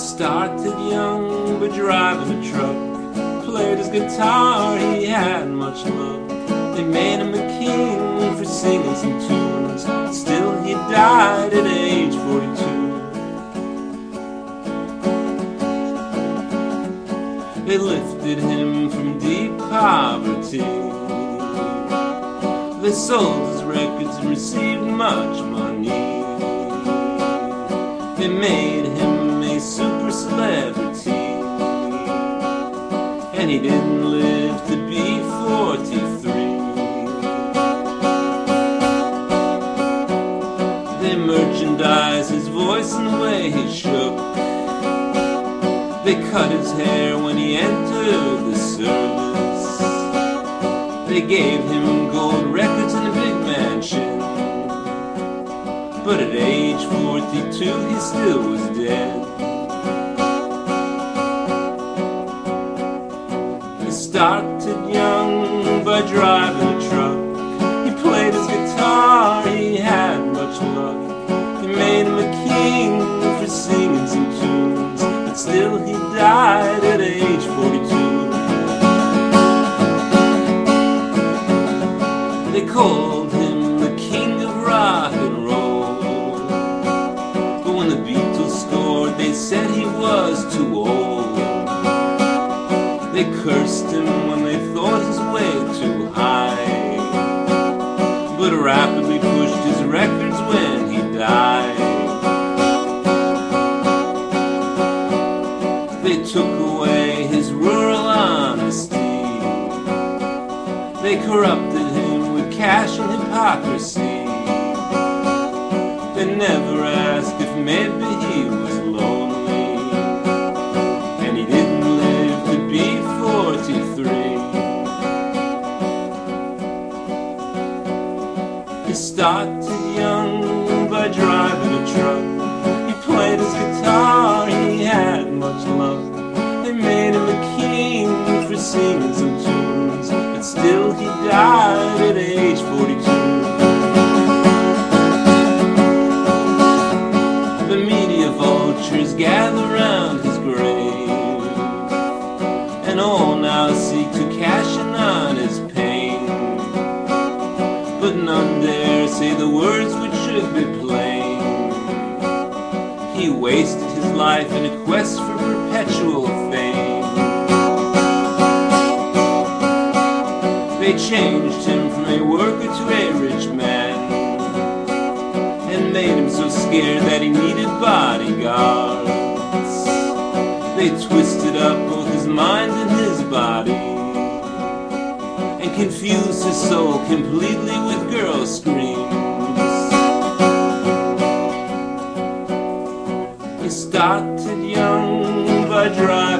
started young by driving a truck. Played his guitar, he had much luck. They made him a king for singing some tunes. Still, he died at age 42. They lifted him from deep poverty. They sold his records and received much money. They made him He didn't live to be 43. They merchandise his voice and the way he shook. They cut his hair when he entered the service. They gave him gold records and a big mansion. But at age 42, he still was dead. Started young by driving a truck. They cursed him when they thought his way too high. But rapidly pushed his records when he died. They took away his rural honesty. They corrupted him with cash and hypocrisy. They never asked if maybe he was He started young by driving a truck. He played his guitar, he had much love. They made him a king for singing some tunes, but still he died at age 42. The media vultures gather round his grave, and all now seek to cash in say the words which should be plain. He wasted his life in a quest for perpetual fame. They changed him from a worker to a rich man and made him so scared that he needed bodyguards. They twisted up both his mind and his body and confused his soul completely girl screams. He started young by driving